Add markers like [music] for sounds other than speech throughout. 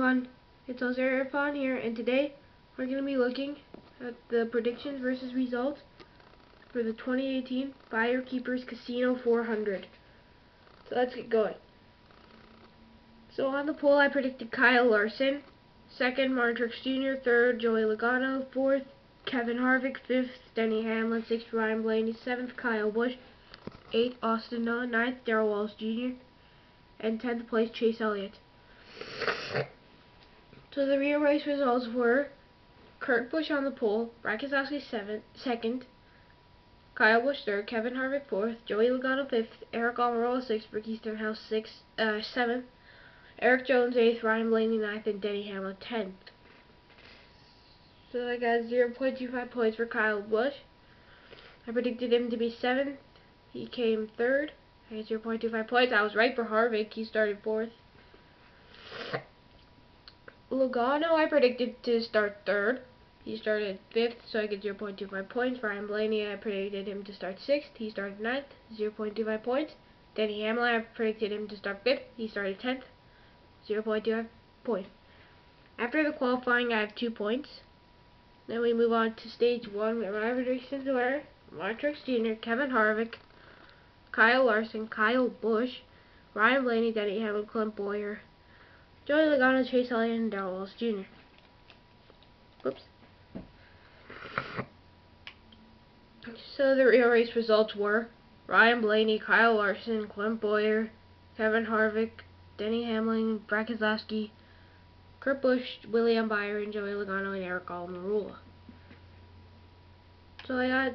everyone, it's Ozair Irfan here, and today we're going to be looking at the predictions versus results for the 2018 FireKeepers Casino 400. So let's get going. So on the pole I predicted Kyle Larson, second Martin Truex Jr., third Joey Logano, fourth Kevin Harvick, fifth Denny Hamlin, sixth Ryan Blaney, seventh Kyle Busch, eighth Austin Noah, ninth Darrell Wallace Jr., and tenth place Chase Elliott. So the real race results were Kurt Busch on the pole, Brad Keselowski seventh, second, Kyle Busch third, Kevin Harvick fourth, Joey Logano fifth, Aric Almirola sixth, Ricky Stenhouse sixth, uh, seventh, Erik Jones eighth, Ryan Blaney ninth, and Denny Hamlin tenth. So I got 0.25 points for Kyle Busch. I predicted him to be seventh. He came third. I got 0.25 points. I was right for Harvick. He started fourth. Logano, I predicted to start third. He started fifth, so I get 0.25 points. Ryan Blaney, I predicted him to start sixth. He started ninth, 0.25 points. Denny Hamlin, I predicted him to start fifth. He started tenth, 0.25 points. After the qualifying, I have two points. Then we move on to stage one, where my predictions were Martin Truex Jr., Kevin Harvick, Kyle Larson, Kyle Busch, Ryan Blaney, Denny Hamlin, Clint Bowyer, Joey Logano, Chase Elliott, and Darrell Wallace Jr. Whoops. So the real race results were Ryan Blaney, Kyle Larson, Clint Bowyer, Kevin Harvick, Denny Hamlin, Brad Keselowski, Kurt Busch, William Byron, Joey Logano, and Aric Almirola. So I got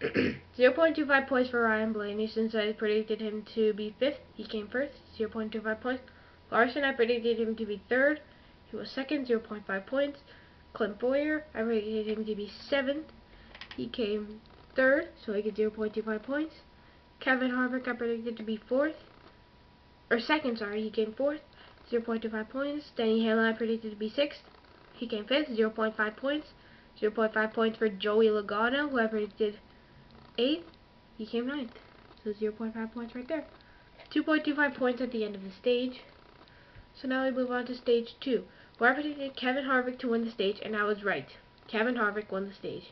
[clears throat] 0.25 points for Ryan Blaney since I predicted him to be fifth. He came first, 0.25 points. Larson, I predicted him to be third. He was second, 0.5 points. Clint Bowyer, I predicted him to be seventh. He came third, so I get 0.25 points. Kevin Harvick, I predicted to be fourth. Or second, sorry, he came fourth, 0.25 points. Denny Hamlin, I predicted to be sixth. He came fifth, 0.5 points. 0.5 points for Joey Logano, who I predicted eighth. He came ninth. So 0.5 points right there. 2.25 points at the end of the stage. So now we move on to stage 2, where I predicted Kevin Harvick to win the stage, and I was right. Kevin Harvick won the stage.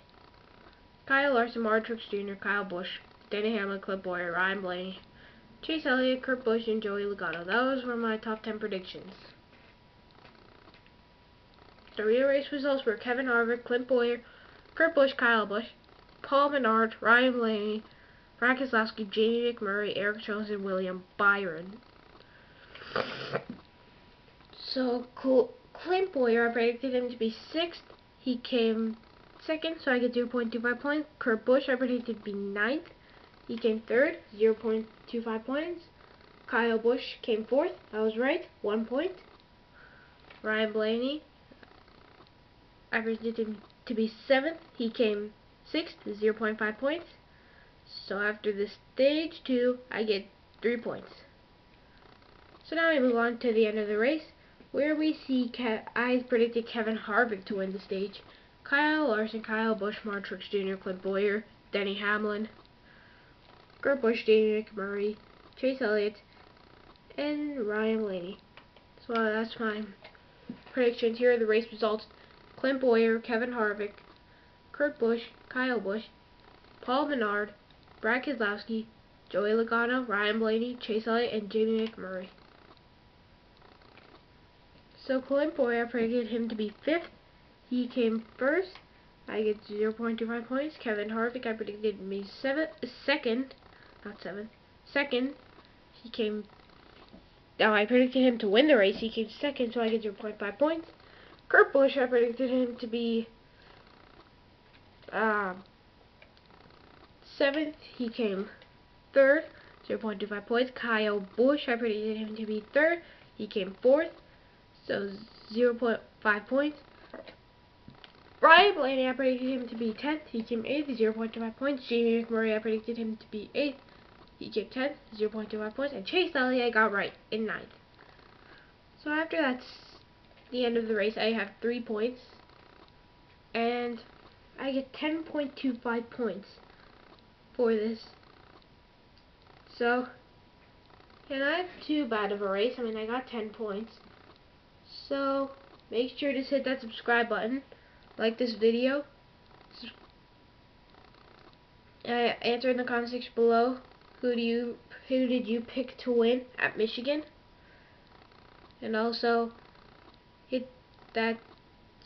Kyle Larson, Martin Truex Jr., Kyle Busch, Denny Hamlin, Clint Bowyer, Ryan Blaney, Chase Elliott, Kurt Busch, and Joey Logano. Those were my top 10 predictions. The real race results were Kevin Harvick, Clint Bowyer, Kurt Busch, Kyle Busch, Paul Menard, Ryan Blaney, Brad Keselowski, Jamie McMurray, Erik Jones, and William Byron. So Clint Bowyer, I predicted him to be sixth. He came second, so I get 0.25 points. Kurt Busch, I predicted to be ninth. He came third, 0.25 points. Kyle Busch came fourth. I was right, one point. Ryan Blaney, I predicted him to be seventh. He came sixth, 0.5 points. So after the stage two, I get three points. So now we move on to the end of the race where we see Ke I predicted Kevin Harvick to win the stage. Kyle Larson, Kyle Busch, Martin Truex Jr., Clint Bowyer, Denny Hamlin, Kurt Busch, Jamie McMurray, Chase Elliott, and Ryan Blaney. So uh, that's my predictions. Here are the race results. Clint Bowyer, Kevin Harvick, Kurt Busch, Kyle Busch, Paul Menard, Brad Keselowski, Joey Logano, Ryan Blaney, Chase Elliott, and Jamie McMurray. So Clint Bowyer, I predicted him to be fifth. He came first. I get 0.25 points. Kevin Harvick, I predicted me seventh, second, not seventh, second. He came. Now I predicted him to win the race. He came second, so I get 0.5 points. Kurt Busch, I predicted him to be uh, seventh. He came third, 0.25 points. Kyle Busch, I predicted him to be third. He came fourth. So 0.5 points. Ryan Blaney, I predicted him to be 10th. He came 8th, 0.25 points. Jamie McMurray, I predicted him to be 8th. He came 10th, 0.25 points. And Chase Elliott, I got right in 9th. So after that's the end of the race, I have 3 points. And I get 10.25 points for this. So, and I have too bad of a race. I mean, I got 10 points. So, make sure to hit that subscribe button, like this video, uh, answer in the comment section below who do you who did you pick to win at Michigan, and also hit that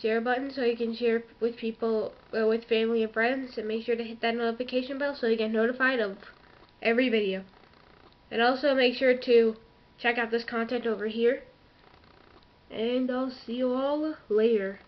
share button so you can share with people uh, with family and friends, and make sure to hit that notification bell so you get notified of every video, and also make sure to check out this content over here. And I'll see you all later.